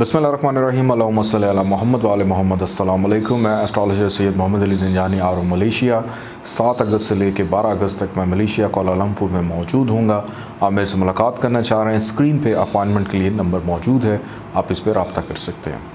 बसमिल मोहम्मद वाल मोहम्मद। अस्सलाम मैं एस्ट्रोलॉजर सैयद मोहम्मद अली जंजानी, आर मलेशिया। सात अगस्त से लेकर बारह अगस्त तक मैं मलेशिया कोलालमपुर में मौजूद हूँगा। आप मेरे से मुलाकात करना चाह रहे हैं। स्क्रीन पे अपॉइंटमेंट के लिए नंबर मौजूद है। आप इस पर रबता कर सकते हैं।